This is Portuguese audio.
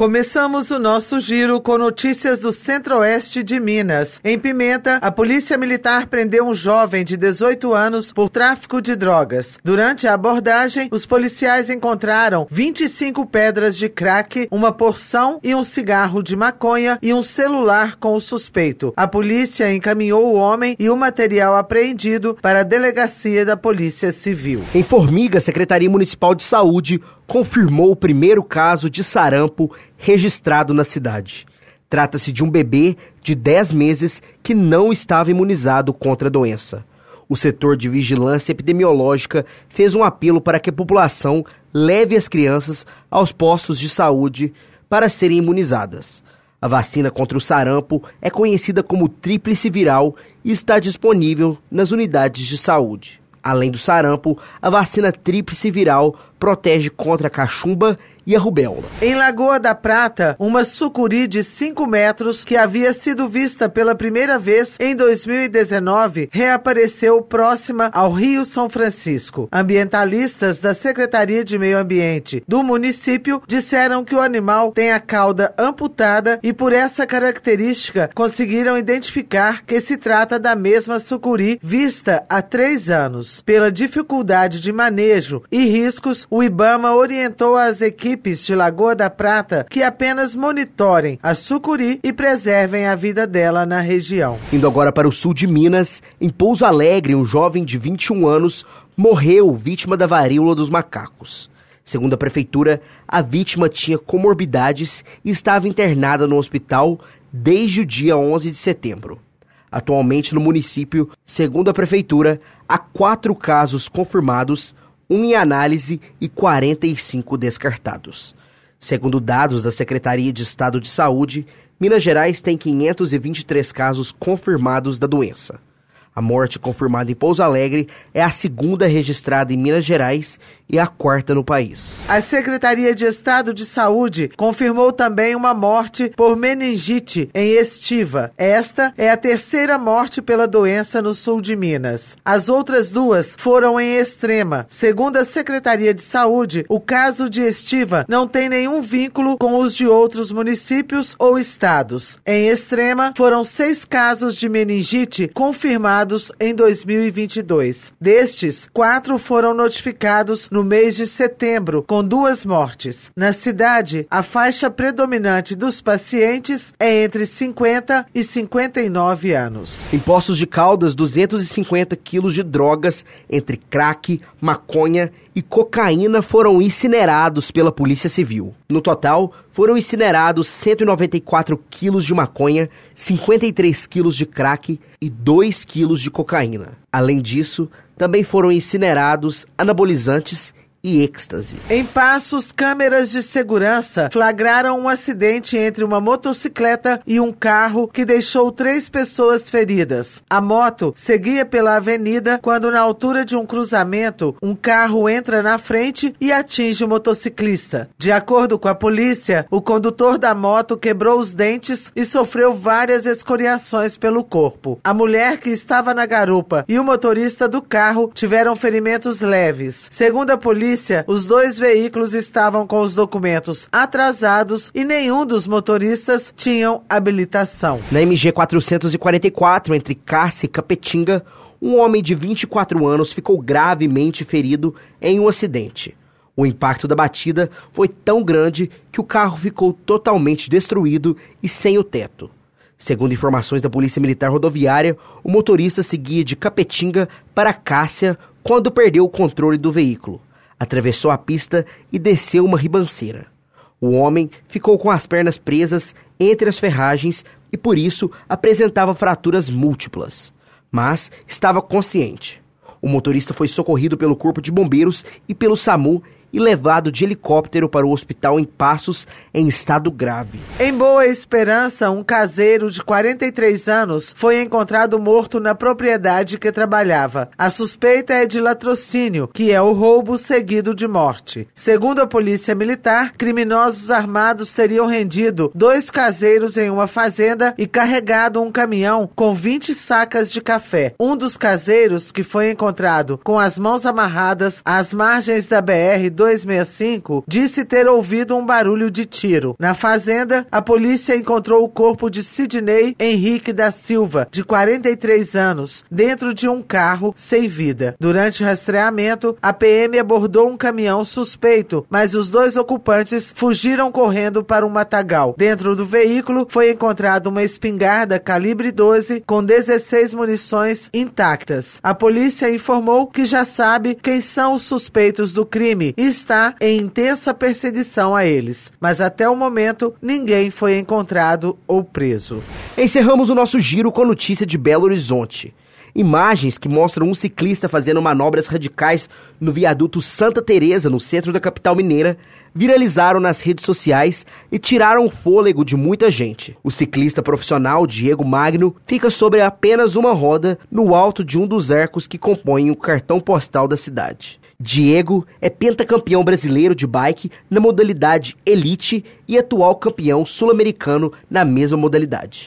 Começamos o nosso giro com notícias do centro-oeste de Minas. Em Pimenta, a Polícia Militar prendeu um jovem de 18 anos por tráfico de drogas. Durante a abordagem, os policiais encontraram 25 pedras de crack, uma porção e um cigarro de maconha e um celular com o suspeito. A polícia encaminhou o homem e o material apreendido para a delegacia da Polícia Civil. Em Formiga, Secretaria Municipal de Saúde confirmou o primeiro caso de sarampo registrado na cidade. Trata-se de um bebê de 10 meses que não estava imunizado contra a doença. O setor de vigilância epidemiológica fez um apelo para que a população leve as crianças aos postos de saúde para serem imunizadas. A vacina contra o sarampo é conhecida como tríplice viral e está disponível nas unidades de saúde. Além do sarampo, a vacina tríplice viral protege contra a cachumba e a rubéola. Em Lagoa da Prata, uma sucuri de 5 metros que havia sido vista pela primeira vez em 2019 reapareceu próxima ao Rio São Francisco. Ambientalistas da Secretaria de Meio Ambiente do município disseram que o animal tem a cauda amputada e por essa característica conseguiram identificar que se trata da mesma sucuri vista há três anos. Pela dificuldade de manejo e riscos, o IBAMA orientou as equipes de Lagoa da Prata que apenas monitorem a sucuri e preservem a vida dela na região. Indo agora para o sul de Minas, em Pouso Alegre, um jovem de 21 anos morreu vítima da varíola dos macacos. Segundo a prefeitura, a vítima tinha comorbidades e estava internada no hospital desde o dia 11 de setembro. Atualmente no município, segundo a prefeitura, há quatro casos confirmados, um em análise e 45 descartados. Segundo dados da Secretaria de Estado de Saúde, Minas Gerais tem 523 casos confirmados da doença. A morte confirmada em Pouso Alegre é a segunda registrada em Minas Gerais e a quarta no país. A Secretaria de Estado de Saúde confirmou também uma morte por meningite em Estiva. Esta é a terceira morte pela doença no sul de Minas. As outras duas foram em Extrema. Segundo a Secretaria de Saúde, o caso de Estiva não tem nenhum vínculo com os de outros municípios ou estados. Em Extrema, foram seis casos de meningite confirmados em 2022. Destes, quatro foram notificados no no mês de setembro, com duas mortes. Na cidade, a faixa predominante dos pacientes é entre 50 e 59 anos. Em Poços de Caldas, 250 quilos de drogas entre crack, maconha e cocaína foram incinerados pela Polícia Civil. No total, foram incinerados 194 quilos de maconha, 53 quilos de crack e 2 quilos de cocaína. Além disso, também foram incinerados anabolizantes e êxtase. Em Passos, câmeras de segurança flagraram um acidente entre uma motocicleta e um carro que deixou três pessoas feridas. A moto seguia pela avenida quando, na altura de um cruzamento, um carro entra na frente e atinge o motociclista. De acordo com a polícia, o condutor da moto quebrou os dentes e sofreu várias escoriações pelo corpo. A mulher que estava na garupa e o motorista do carro tiveram ferimentos leves. Segundo a polícia, polícia, os dois veículos estavam com os documentos atrasados e nenhum dos motoristas tinham habilitação. Na MG 444, entre Cássia e Capetinga, um homem de 24 anos ficou gravemente ferido em um acidente. O impacto da batida foi tão grande que o carro ficou totalmente destruído e sem o teto. Segundo informações da Polícia Militar Rodoviária, o motorista seguia de Capetinga para Cássia quando perdeu o controle do veículo atravessou a pista e desceu uma ribanceira. O homem ficou com as pernas presas entre as ferragens e por isso apresentava fraturas múltiplas, mas estava consciente. O motorista foi socorrido pelo Corpo de Bombeiros e pelo SAMU e levado de helicóptero para o hospital em Passos em estado grave. Em Boa Esperança, um caseiro de 43 anos foi encontrado morto na propriedade que trabalhava. A suspeita é de latrocínio, que é o roubo seguido de morte. Segundo a polícia militar, criminosos armados teriam rendido dois caseiros em uma fazenda e carregado um caminhão com 20 sacas de café. Um dos caseiros, que foi encontrado com as mãos amarradas às margens da BR 265 disse ter ouvido um barulho de tiro. Na fazenda, a polícia encontrou o corpo de Sidney Henrique da Silva, de 43 anos, dentro de um carro sem vida. Durante o rastreamento, a PM abordou um caminhão suspeito, mas os dois ocupantes fugiram correndo para um matagal. Dentro do veículo foi encontrada uma espingarda calibre 12 com 16 munições intactas. A polícia informou que já sabe quem são os suspeitos do crime e está em intensa perseguição a eles. Mas até o momento, ninguém foi encontrado ou preso. Encerramos o nosso giro com a notícia de Belo Horizonte. Imagens que mostram um ciclista fazendo manobras radicais no viaduto Santa Teresa, no centro da capital mineira, viralizaram nas redes sociais e tiraram o fôlego de muita gente. O ciclista profissional Diego Magno fica sobre apenas uma roda no alto de um dos arcos que compõem o cartão postal da cidade. Diego é pentacampeão brasileiro de bike na modalidade Elite e atual campeão sul-americano na mesma modalidade.